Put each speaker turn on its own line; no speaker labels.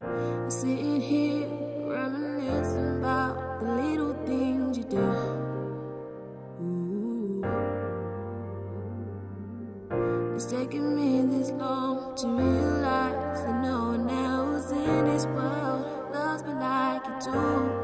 Sitting here reminiscing about the little things you do. Ooh. It's taken me this long to realize that no one else in this world loves me like you do.